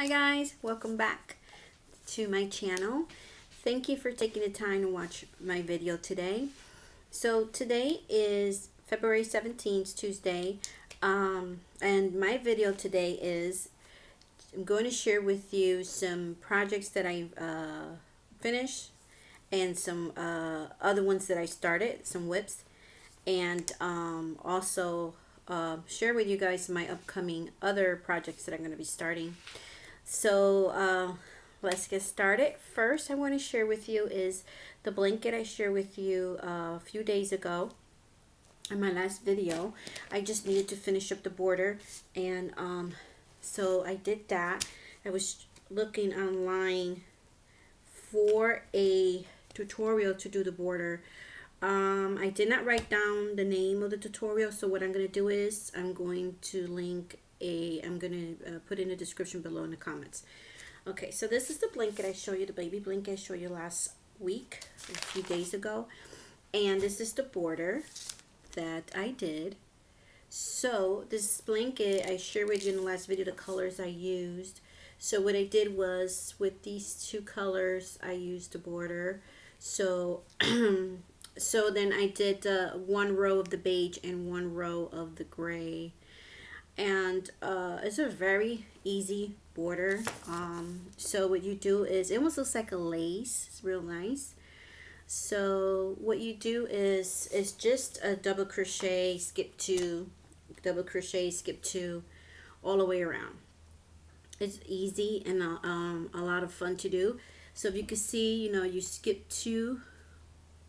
Hi guys, welcome back to my channel. Thank you for taking the time to watch my video today. So today is February 17th, Tuesday, um, and my video today is I'm going to share with you some projects that I've uh, finished and some uh, other ones that I started, some WIPs, and um, also uh, share with you guys my upcoming other projects that I'm going to be starting. So uh, let's get started. First I want to share with you is the blanket I shared with you uh, a few days ago in my last video. I just needed to finish up the border and um, so I did that. I was looking online for a tutorial to do the border. Um, I did not write down the name of the tutorial, so what I'm going to do is I'm going to link a, I'm going to uh, put in the description below in the comments. Okay, so this is the blanket I showed you, the baby blanket I showed you last week, a few days ago. And this is the border that I did. So this blanket, I shared with you in the last video the colors I used. So what I did was with these two colors, I used the border. So, so then I did uh, one row of the beige and one row of the gray and uh, it's a very easy border. Um, so what you do is it almost looks like a lace. It's real nice. So what you do is it's just a double crochet skip two double crochet skip two all the way around. It's easy and uh, um, a lot of fun to do. So if you can see you know you skip two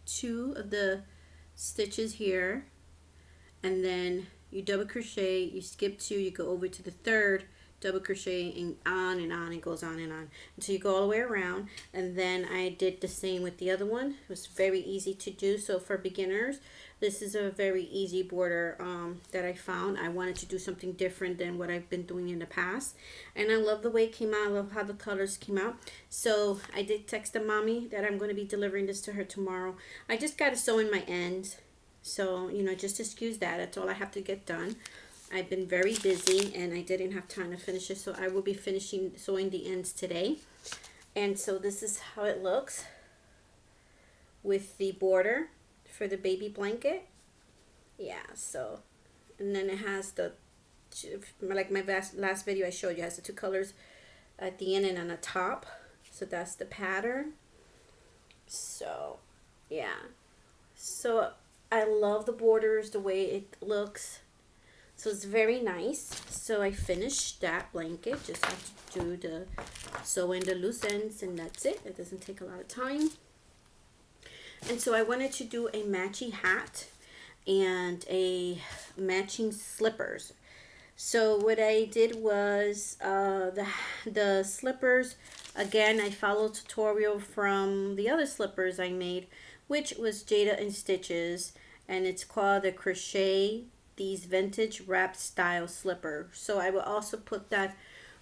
two of the stitches here and then you double crochet, you skip two, you go over to the third double crochet and on and on it goes on and on until you go all the way around. And then I did the same with the other one. It was very easy to do. So for beginners this is a very easy border um, that I found. I wanted to do something different than what I've been doing in the past. And I love the way it came out. I love how the colors came out. So I did text the mommy that I'm going to be delivering this to her tomorrow. I just got to sew in my ends so, you know, just excuse that. That's all I have to get done. I've been very busy and I didn't have time to finish it. So I will be finishing sewing the ends today. And so this is how it looks with the border for the baby blanket. Yeah, so, and then it has the, like my last, last video I showed you, has the two colors at the end and on the top. So that's the pattern. So, yeah. So I love the borders, the way it looks. So it's very nice. So I finished that blanket. Just have to do the sew in the loose ends and that's it. It doesn't take a lot of time. And so I wanted to do a matchy hat and a matching slippers. So what I did was uh, the, the slippers, again, I followed tutorial from the other slippers I made, which was Jayda InStitches and it's called the crochet these vintage wrap style slipper. So I will also put that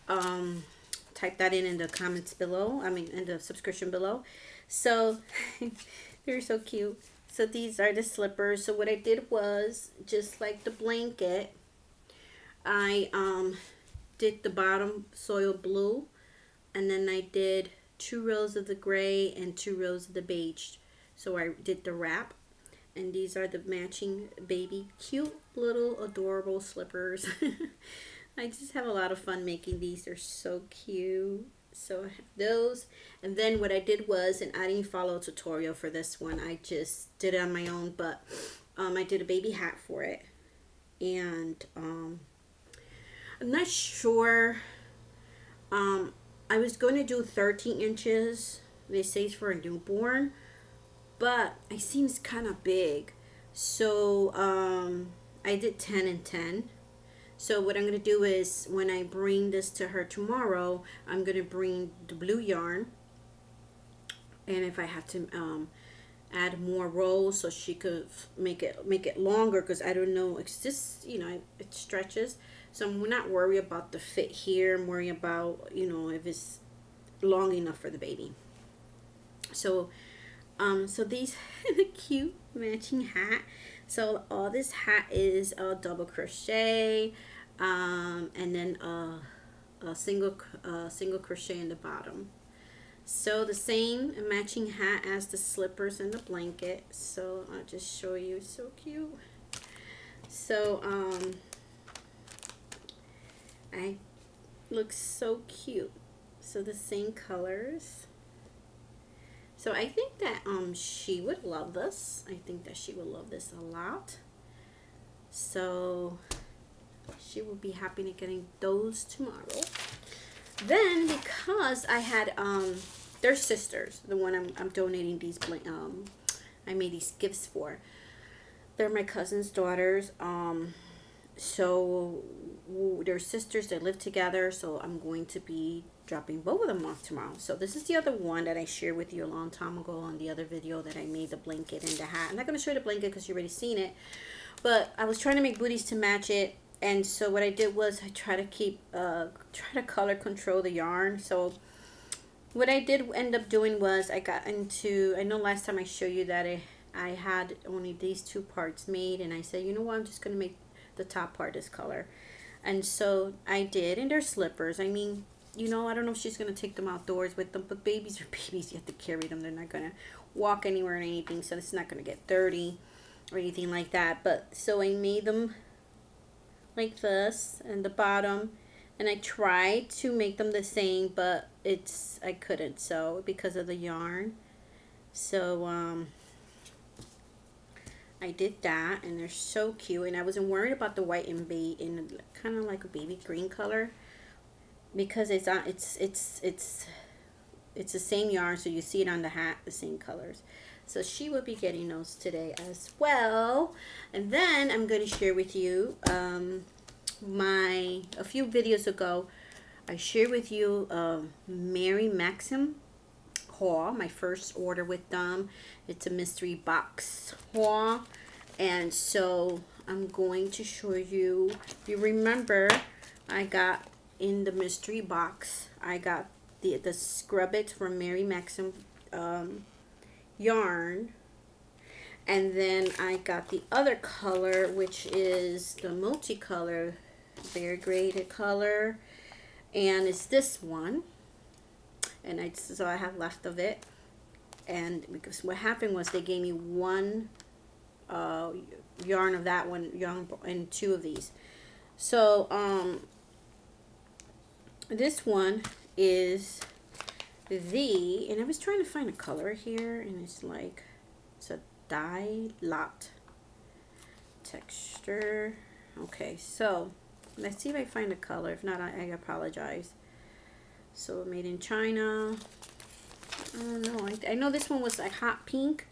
um, type that in in the comments below I mean in the subscription below. So they're so cute. So these are the slippers. So what I did was just like the blanket I um did the bottom soil blue and then I did two rows of the gray and two rows of the beige so I did the wrap and these are the matching baby cute little adorable slippers. I just have a lot of fun making these. They're so cute. So I have those. And then what I did was and I didn't follow a tutorial for this one I just did it on my own but um, I did a baby hat for it. And um, I'm not sure um, I was going to do 13 inches. They say it's for a newborn but it seems kind of big. So um, I did 10 and 10 so what I'm going to do is when I bring this to her tomorrow I'm going to bring the blue yarn. And if I have to um, add more rolls so she could make it make it longer because I don't know it's just you know it stretches. So I'm not worried about the fit here I'm worried about you know if it's long enough for the baby. So um, so these the cute matching hat. So all this hat is a double crochet, um, and then a a single uh, single crochet in the bottom. So the same matching hat as the slippers and the blanket. So I'll just show you. So cute. So um I looks so cute. So the same colors so I think that um she would love this. I think that she would love this a lot. So she will be happy to getting those tomorrow. Then because I had um they're sisters the one I'm, I'm donating these um I made these gifts for they're my cousin's daughters um so they're sisters they live together so I'm going to be dropping both of them off tomorrow. So this is the other one that I shared with you a long time ago on the other video that I made the blanket and the hat. I'm not going to show you the blanket because you already seen it but I was trying to make booties to match it and so what I did was I try to keep uh try to color control the yarn. So what I did end up doing was I got into I know last time I showed you that I I had only these two parts made and I said you know what? I'm just gonna make the top part this color. And so I did and they're slippers. I mean you know I don't know if she's gonna take them outdoors with them but babies are babies you have to carry them they're not gonna walk anywhere or anything so it's not gonna get dirty or anything like that but so I made them like this and the bottom and I tried to make them the same but it's I couldn't so because of the yarn so um I did that and they're so cute and I wasn't worried about the white and be in kind of like a baby green color because it's on it's it's it's it's the same yarn so you see it on the hat the same colors. So she will be getting those today as well. And then I'm going to share with you um, my a few videos ago I shared with you um, Mary Maxim haul my first order with them. It's a mystery box haul and so I'm going to show you you remember I got in the mystery box I got the the scrub it from Mary Maxim um, yarn. And then I got the other color which is the multicolor variegated color and it's this one. And I so I have left of it. And because what happened was they gave me one uh, yarn of that one yarn and two of these. So um this one is the and I was trying to find a color here and it's like it's a dye lot texture okay so let's see if I find a color if not I, I apologize so made in China. I don't know. I, I know this one was like hot pink.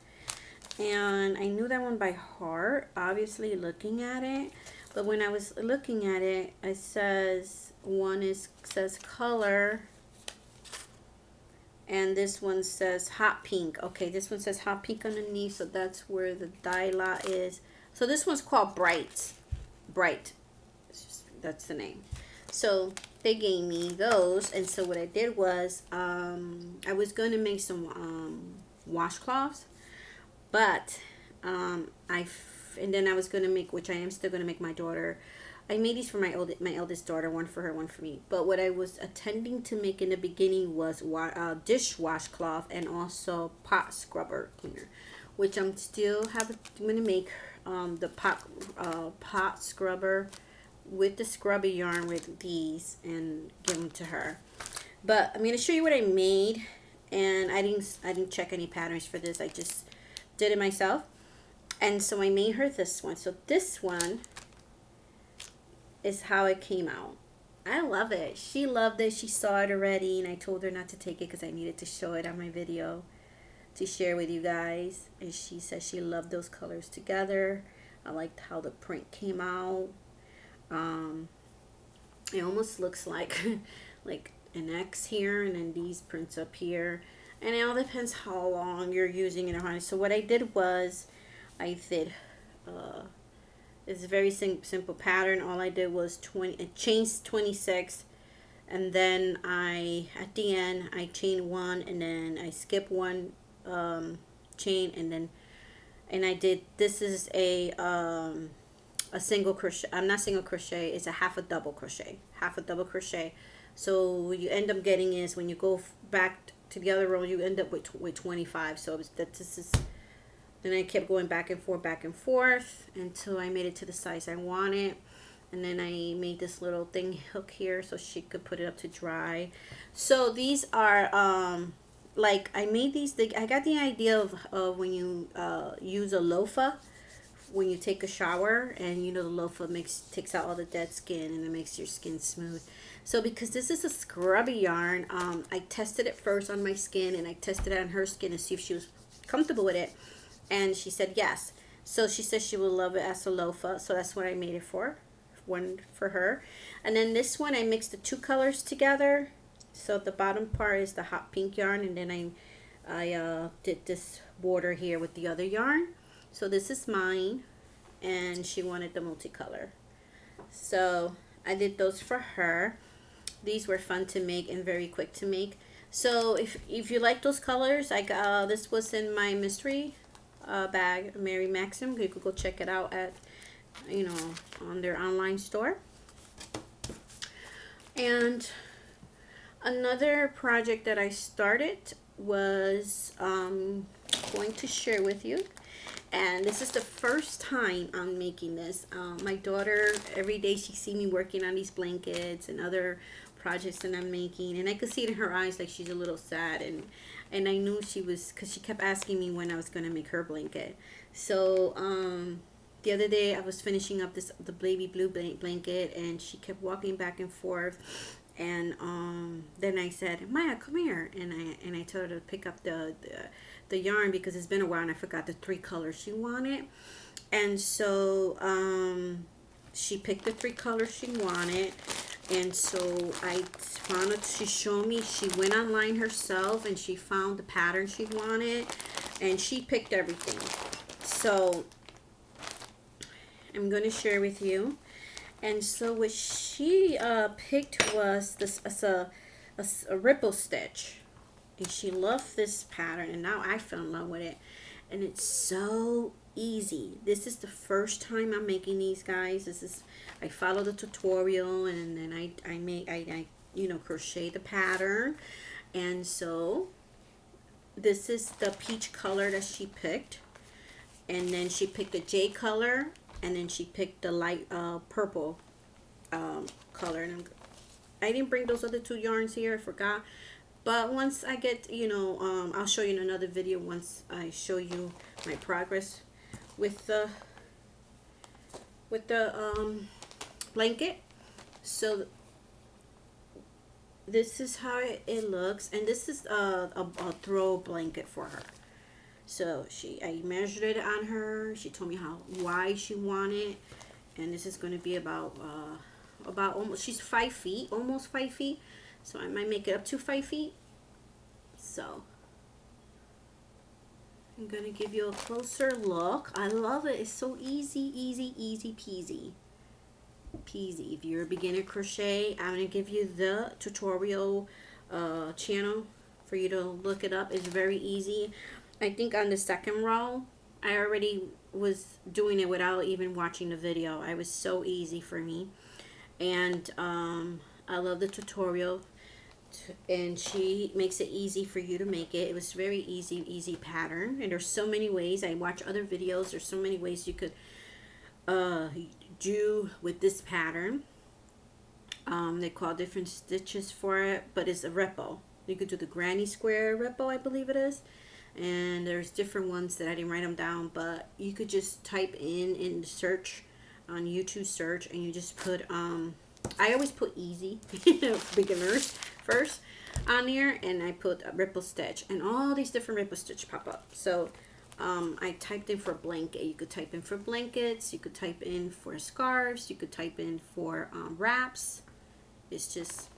And I knew that one by heart, obviously looking at it. But when I was looking at it, it says one is says color and this one says hot pink. Okay this one says hot pink underneath so that's where the dye lot is. So this one's called bright. Bright. Just, that's the name. So they gave me those and so what I did was um, I was going to make some um, washcloths but um, I and then I was going to make which I am still going to make my daughter I made these for my old my eldest daughter one for her one for me but what I was attending to make in the beginning was uh, dish washcloth and also pot scrubber cleaner which I'm still have I'm to make um, the pot uh, pot scrubber with the scrubby yarn with these and give them to her. But I'm to show you what I made. And I didn't, I didn't check any patterns for this. I just did it myself. And so I made her this one. So this one is how it came out. I love it. She loved it. She saw it already. And I told her not to take it because I needed to show it on my video to share with you guys. And she said she loved those colors together. I liked how the print came out. Um, it almost looks like like an X here and then these prints up here. And it all depends how long you're using it. So what I did was I did uh, it's a very sim simple pattern. All I did was 20 chains 26 and then I at the end I chain one and then I skip one um, chain and then and I did this is a um, a single crochet I'm not single crochet it's a half a double crochet half a double crochet So you end up getting is when you go back to the other row, you end up with, with 25. So that this is, then I kept going back and forth, back and forth until I made it to the size I wanted. And then I made this little thing hook here so she could put it up to dry. So these are, um, like I made these, I got the idea of, of when you uh, use a loofah when you take a shower and you know the loofah makes takes out all the dead skin and it makes your skin smooth so because this is a scrubby yarn um, I tested it first on my skin and I tested it on her skin to see if she was comfortable with it and she said yes so she says she will love it as a loofah so that's what I made it for one for her and then this one I mixed the two colors together so the bottom part is the hot pink yarn and then I I uh, did this border here with the other yarn so this is mine and she wanted the multicolor. So I did those for her. These were fun to make and very quick to make. So if, if you like those colors, like uh, this was in my mystery uh, bag, Mary Maxim. You could go check it out at, you know, on their online store. And another project that I started was um, going to share with you and this is the first time I'm making this. Um, my daughter, every day she see me working on these blankets and other projects that I'm making, and I could see it in her eyes like she's a little sad, and and I knew she was because she kept asking me when I was gonna make her blanket. So um, the other day I was finishing up this the baby blue blanket, and she kept walking back and forth. And um, then I said, Maya, come here, and I and I told her to pick up the, the the yarn because it's been a while and I forgot the three colors she wanted. And so um, she picked the three colors she wanted. And so I wanted to show me, she went online herself and she found the pattern she wanted and she picked everything. So I'm going to share with you. And so what she uh, picked was this as a, a, a ripple stitch and she loved this pattern and now I fell in love with it and it's so easy. This is the first time I'm making these guys. This is I follow the tutorial and then I, I make I, I you know crochet the pattern. And so this is the peach color that she picked. And then she picked a J color and then she picked the light uh, purple um, color. And I'm, I didn't bring those other two yarns here I forgot. But once I get, you know, um, I'll show you in another video once I show you my progress with the with the um, blanket. So this is how it looks, and this is a, a, a throw blanket for her. So she, I measured it on her. She told me how wide she wanted, and this is going to be about uh, about almost. She's five feet, almost five feet. So I might make it up to five feet. So I'm going to give you a closer look. I love it. It's so easy, easy, easy peasy. Peasy. If you're a beginner crochet, I'm going to give you the tutorial uh, channel for you to look it up. It's very easy. I think on the second row, I already was doing it without even watching the video. It was so easy for me. And um, I love the tutorial and she makes it easy for you to make it. It was very easy, easy pattern. And there's so many ways. I watch other videos. There's so many ways you could uh, do with this pattern. Um, they call different stitches for it, but it's a ripple. You could do the granny square ripple, I believe it is. And there's different ones that I didn't write them down, but you could just type in in search on YouTube search and you just put um I always put easy beginners first on here and I put a ripple stitch and all these different ripple stitch pop up. So um, I typed in for blanket. You could type in for blankets. You could type in for scarves. You could type in for um, wraps. It's just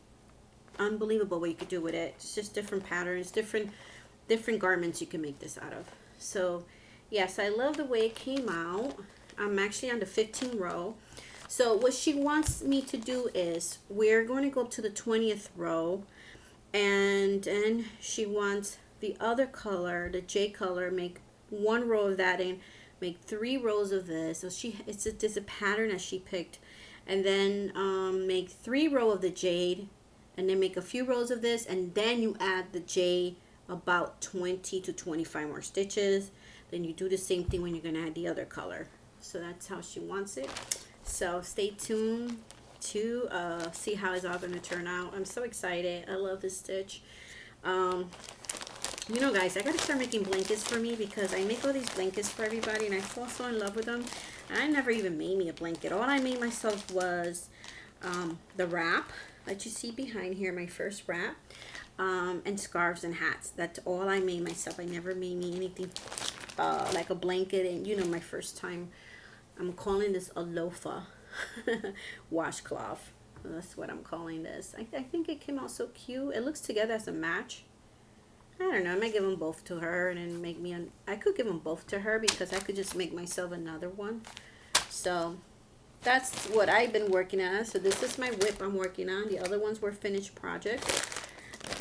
unbelievable what you could do with it. It's just different patterns, different different garments you can make this out of. So yes, I love the way it came out. I'm actually on the 15 row. So what she wants me to do is we're going to go up to the 20th row and then she wants the other color, the J color, make one row of that and make three rows of this. So she it's a, it's a pattern that she picked. And then um, make three row of the jade and then make a few rows of this and then you add the J about 20 to 25 more stitches. Then you do the same thing when you're going to add the other color. So that's how she wants it so stay tuned to uh, see how it's all going to turn out I'm so excited I love this stitch um, you know guys I gotta start making blankets for me because I make all these blankets for everybody and I fall so in love with them I never even made me a blanket all I made myself was um, the wrap that you see behind here my first wrap um, and scarves and hats. That's all I made myself. I never made me anything uh, like a blanket. And you know, my first time, I'm calling this a loofah washcloth. That's what I'm calling this. I, I think it came out so cute. It looks together as a match. I don't know. I might give them both to her and then make me an. I could give them both to her because I could just make myself another one. So that's what I've been working on. So this is my WIP I'm working on. The other ones were finished projects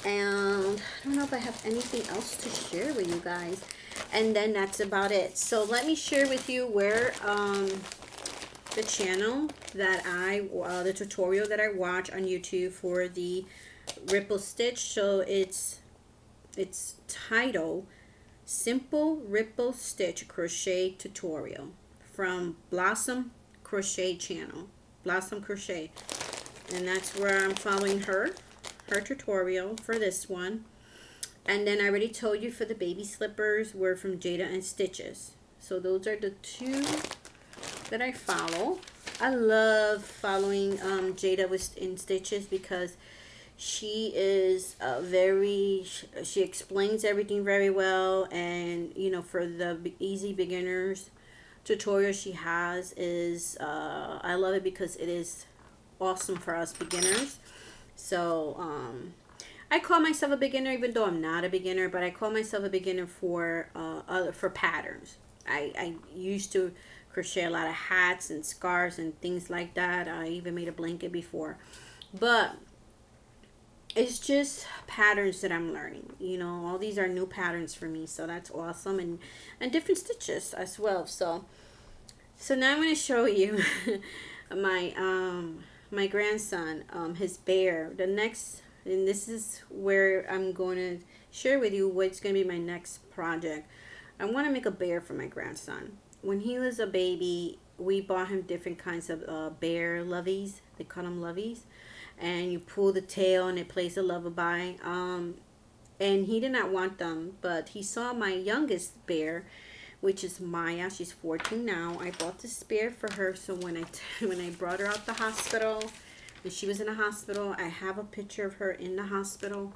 and I don't know if I have anything else to share with you guys and then that's about it. So let me share with you where um, the channel that I uh, the tutorial that I watch on YouTube for the ripple stitch. So it's it's title simple ripple stitch crochet tutorial from Blossom crochet channel Blossom crochet. And that's where I'm following her her tutorial for this one. And then I already told you for the baby slippers were from Jayda InStitches. So those are the two that I follow. I love following um, Jayda with in Stitches because she is very she explains everything very well and you know for the easy beginners tutorial she has is uh, I love it because it is awesome for us beginners so, um, I call myself a beginner even though I'm not a beginner, but I call myself a beginner for uh, other, for patterns. I, I used to crochet a lot of hats and scarves and things like that. I even made a blanket before. But it's just patterns that I'm learning. You know, all these are new patterns for me, so that's awesome and and different stitches as well. So so now I'm going to show you my um my grandson, um, his bear. The next, and this is where I'm going to share with you what's going to be my next project. I want to make a bear for my grandson. When he was a baby, we bought him different kinds of uh, bear loveys. They call them loveys. And you pull the tail and it plays a lullaby. Um, and he did not want them, but he saw my youngest bear which is Maya. She's 14 now. I bought this bear for her, so when I when I brought her out the hospital, she was in a hospital, I have a picture of her in the hospital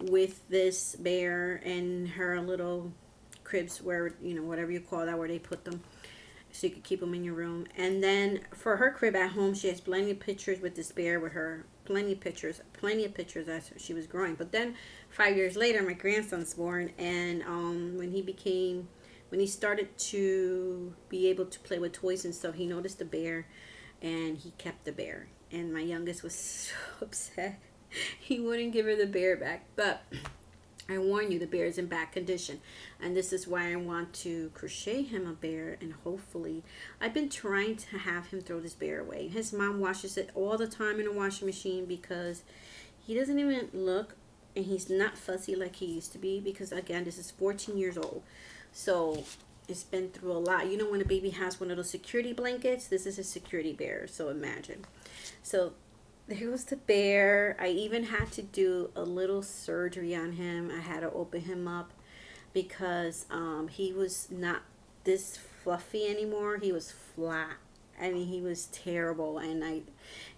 with this bear and her little cribs where, you know, whatever you call that, where they put them so you could keep them in your room. And then for her crib at home, she has plenty of pictures with this bear with her. Plenty of pictures, plenty of pictures as she was growing. But then five years later, my grandson's born, and um, when he became when he started to be able to play with toys and stuff, he noticed the bear and he kept the bear. And my youngest was so upset. he wouldn't give her the bear back. But I warn you, the bear is in bad condition. And this is why I want to crochet him a bear. And hopefully, I've been trying to have him throw this bear away. His mom washes it all the time in a washing machine because he doesn't even look and he's not fussy like he used to be because again this is 14 years old so it's been through a lot. You know when a baby has one of those security blankets? This is a security bear, so imagine. So there was the bear. I even had to do a little surgery on him. I had to open him up because um, he was not this fluffy anymore. He was flat. I mean, he was terrible. And I,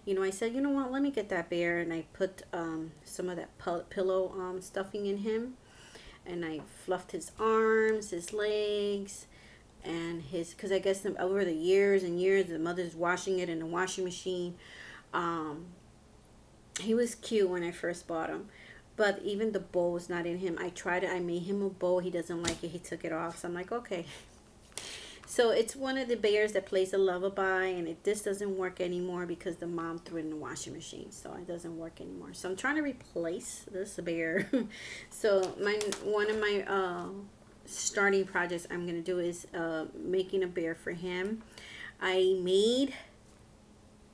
you know, I said, you know what, let me get that bear. And I put um, some of that pillow um, stuffing in him and I fluffed his arms, his legs, and his because I guess over the years and years the mother's washing it in the washing machine. Um, he was cute when I first bought him, but even the bow was not in him. I tried it. I made him a bow. He doesn't like it. He took it off. So I'm like, okay, so it's one of the bears that plays a lullaby, and it, this doesn't work anymore because the mom threw it in the washing machine, so it doesn't work anymore. So I'm trying to replace this bear. so my one of my uh, starting projects I'm gonna do is uh, making a bear for him. I made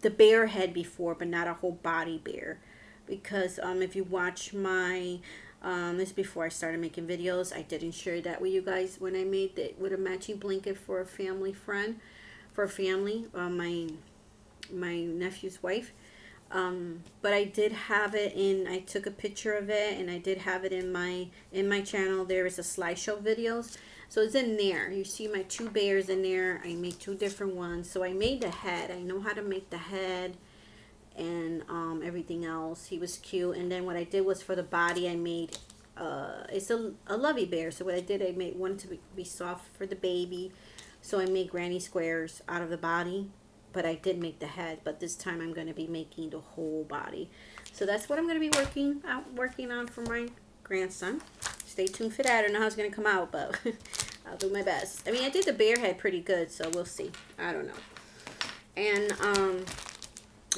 the bear head before, but not a whole body bear. because um, if you watch my um, this before I started making videos. I didn't share that with you guys when I made it with a matching blanket for a family friend for a family uh, my my nephew's wife. Um, but I did have it in I took a picture of it and I did have it in my in my channel. There is a slideshow videos. So it's in there. You see my two bears in there. I made two different ones. So I made the head. I know how to make the head and um, everything else. He was cute. And then what I did was for the body I made uh, it's a, a lovey bear. So what I did I made one to be, be soft for the baby. So I made granny squares out of the body but I did make the head. But this time I'm going to be making the whole body. So that's what I'm going to be working out working on for my grandson. Stay tuned for that. I don't know how it's going to come out but I'll do my best. I mean I did the bear head pretty good so we'll see. I don't know. And um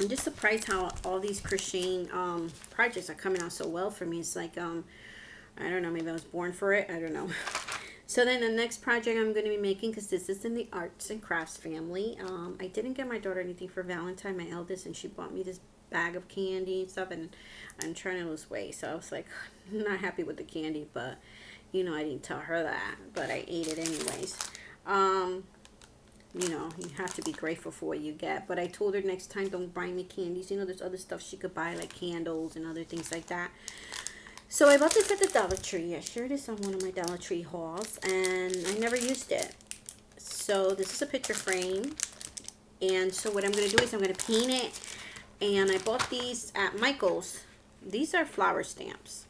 I'm just surprised how all these crocheting um projects are coming out so well for me it's like um I don't know maybe I was born for it I don't know So then the next project I'm going to be making, because this is in the arts and crafts family, um, I didn't get my daughter anything for Valentine, my eldest, and she bought me this bag of candy and stuff, and I'm trying to lose weight, so I was like, not happy with the candy, but, you know, I didn't tell her that, but I ate it anyways. Um, you know, you have to be grateful for what you get, but I told her next time, don't buy me candies, you know, there's other stuff she could buy, like candles and other things like that. So I bought this at the Dollar Tree. I shared this on one of my Dollar Tree hauls, and I never used it. So this is a picture frame. And so what I'm going to do is I'm going to paint it. And I bought these at Michael's. These are flower stamps.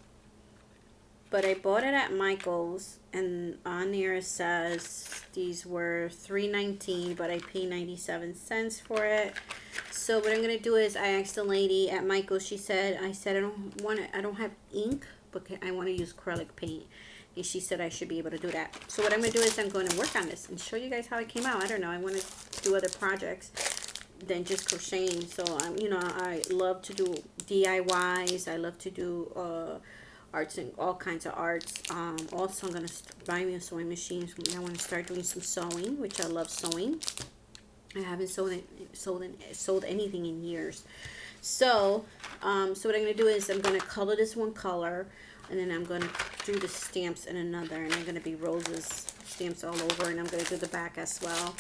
But I bought it at Michael's. And on there it says these were $3.19, but I paid 97 cents for it. So what I'm to do is I asked the lady at Michael's, she said, I said I don't want to, I don't have ink, but I want to use acrylic paint. And she said I should be able to do that. So what I'm to do is I'm going to work on this and show you guys how it came out. I don't know. I want to do other projects than just crocheting. So, I'm um, you know, I love to do DIYs. I love to do uh, arts and all kinds of arts. Um, also, I'm going to buy me a sewing machine. I want to start doing some sewing, which I love sewing. I haven't sold it, sold sold anything in years. So, um, so what I'm going to do is I'm going to color this one color, and then I'm going to do the stamps in another, and I'm going to be roses stamps all over, and I'm going to do the back as well.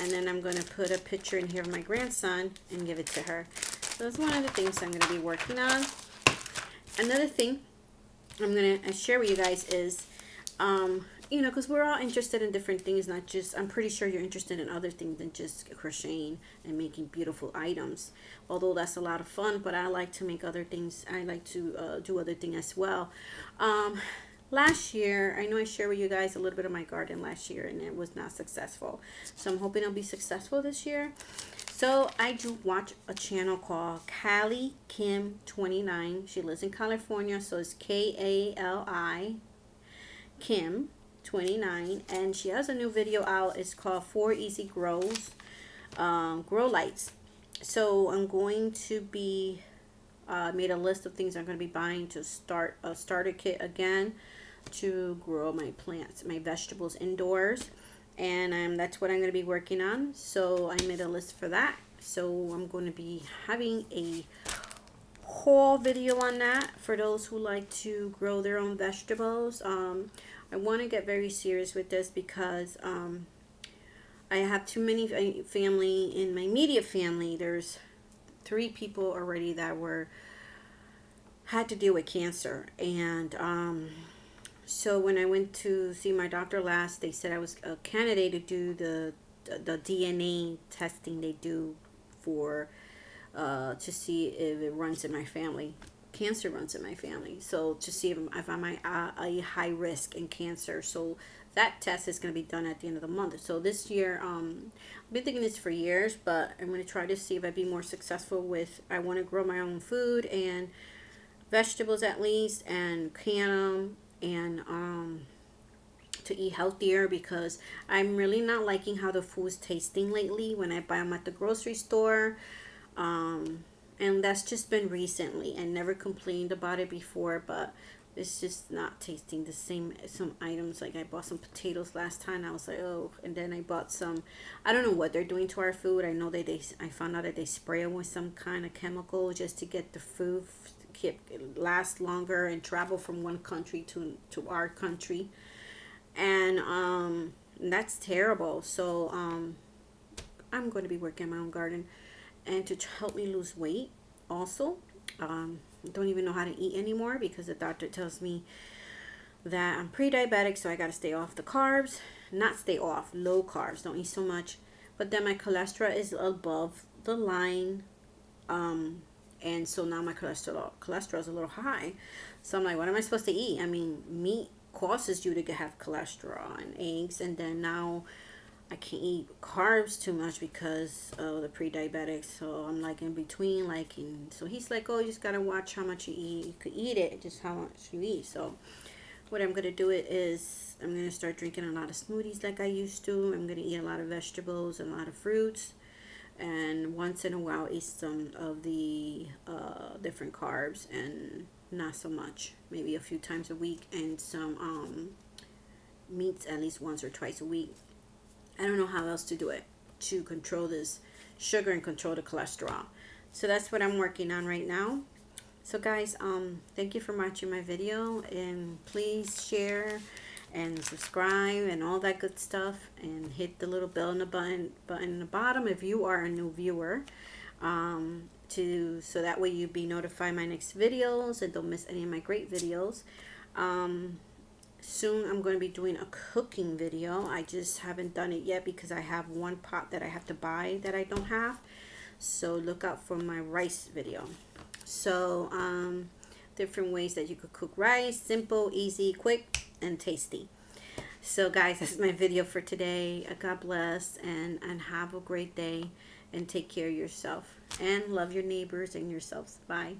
And then I'm going to put a picture in here of my grandson and give it to her. So that's one of the things I'm going to be working on. Another thing I'm going to share with you guys is um, you know, because we're all interested in different things, not just, I'm pretty sure you're interested in other things than just crocheting and making beautiful items. Although that's a lot of fun, but I like to make other things, I like to uh, do other things as well. Um, last year, I know I shared with you guys a little bit of my garden last year and it was not successful. So I'm hoping it'll be successful this year. So I do watch a channel called Kali Kim 29. She lives in California, so it's K-A-L-I Kim 29 and she has a new video out. It's called four easy grows um, grow lights. So I'm going to be uh, made a list of things I'm going to be buying to start a starter kit again to grow my plants my vegetables indoors and um, that's what I'm going to be working on. So I made a list for that. So I'm going to be having a whole video on that for those who like to grow their own vegetables. Um, I want to get very serious with this because um, I have too many family in my media family. There's three people already that were had to deal with cancer. And um, so when I went to see my doctor last they said I was a candidate to do the the, DNA testing they do for uh, to see if it runs in my family cancer runs in my family. So to see if, if I'm a, a high risk in cancer. So that test is going to be done at the end of the month. So this year, um, I've been thinking this for years, but I'm going to try to see if I'd be more successful with, I want to grow my own food and vegetables at least and can them and um, to eat healthier because I'm really not liking how the food's tasting lately when I buy them at the grocery store. Um, and that's just been recently I never complained about it before but it's just not tasting the same some items like I bought some potatoes last time I was like oh and then I bought some I don't know what they're doing to our food I know that they I found out that they spray it with some kind of chemical just to get the food keep last longer and travel from one country to to our country. And um that's terrible. So um i'm going to be working in my own garden. And to help me lose weight also um don't even know how to eat anymore because the doctor tells me that i'm pre-diabetic so i got to stay off the carbs. Not stay off low carbs don't eat so much. But then my cholesterol is above the line um and so now my cholesterol cholesterol is a little high. So i'm like what am i supposed to eat? I mean meat causes you to have cholesterol and eggs and then now I can't eat carbs too much because of the pre-diabetic. So I'm like in between like and so he's like oh you just gotta watch how much you eat. You could eat it just how much you eat. So what I'm gonna do it is I'm gonna start drinking a lot of smoothies like I used to. I'm gonna eat a lot of vegetables and a lot of fruits and once in a while eat some of the uh, different carbs and not so much maybe a few times a week and some um, meats at least once or twice a week. I don't know how else to do it to control this sugar and control the cholesterol. So that's what I'm working on right now. So guys um thank you for watching my video and please share and subscribe and all that good stuff and hit the little bell in the button button in the bottom if you are a new viewer um, to so that way you'd be notified my next videos and don't miss any of my great videos. Um, soon I'm going to be doing a cooking video. I just haven't done it yet because I have one pot that I have to buy that I don't have. So look out for my rice video. So um, different ways that you could cook rice simple easy quick and tasty. So guys, that's my video for today. Uh, God bless and, and have a great day and take care of yourself and love your neighbors and yourselves. Bye.